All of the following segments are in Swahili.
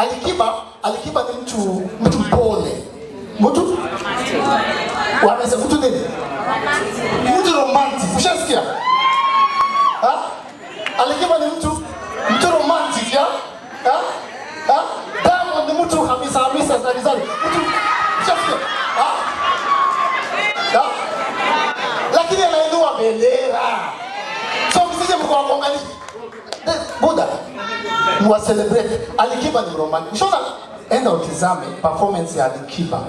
Alikiba, Alikiba ni mtu mtu mpole, mtu Wanaweza mtu nini? Mtu romantic. Ushasikia? Ha? Alikiba ni mtu mtu romantic ya? Ha? Ha? Diamond ni mtu hamisa hamisa zari zari. Mtu ushasikia? Ha? Ha? Lakini anainua bendera. So msije mkawagonganisha. Buda mwa celebrate. Alikiba ni romantic. Ushaona? Enda utizame performance ya Alikiba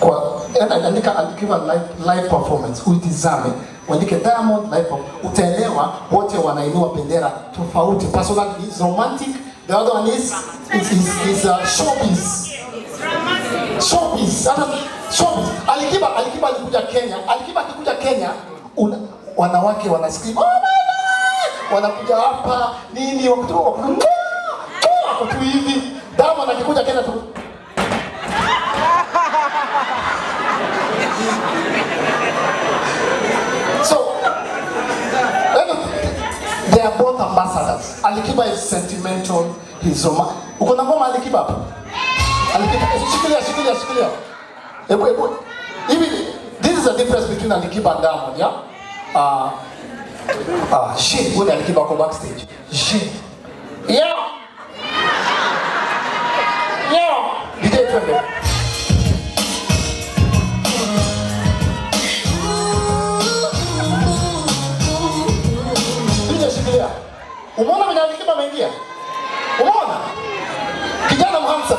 kwa enda andika Alikiba live, live performance uitizame, uandike Diamond live performance, utaelewa wote wanainua bendera tofauti. Personal is romantic, the other one is is is, is uh, showbiz. Showbiz, hata showbiz. Alikiba Alikiba alikuja Kenya, Alikiba alikuja Kenya una, wanawake wana oh! Wanakuja hapa nini wako tu hivi. damu anakikuja tena tu they are both ambassadors. Alikiba is sentimental, he's romantic. Uko na ngoma Alikiba hapo? Alikiba, eh, shikilia, shikilia, shikilia. Hebu, hebu. Hivi, this is the difference between Alikiba and Diamond, yeah? Uh, uh, shit, when Alikiba go backstage. Shit. Yeah. Yeah. DJ twende. DJ shikilia. Umeona mwenye Alikiba ameingia? Umeona? Kijana mhamsa.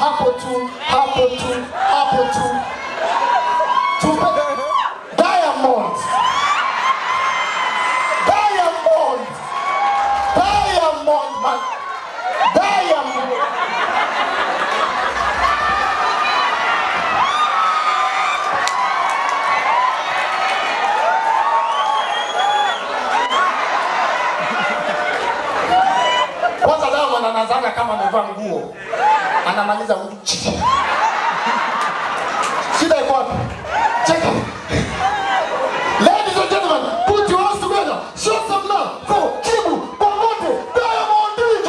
Hapo tu, hapo tu, hapo tu. Tupe Diamond. Diamond. Diamond man. Diamond. Kwanza Diamond anaanzaga kama amevaa nguo, anamaliza uchi. Shida iko wapi? Check it. Ladies and gentlemen, put your hands together. Show some love for Kibu Pamote Diamond DJ.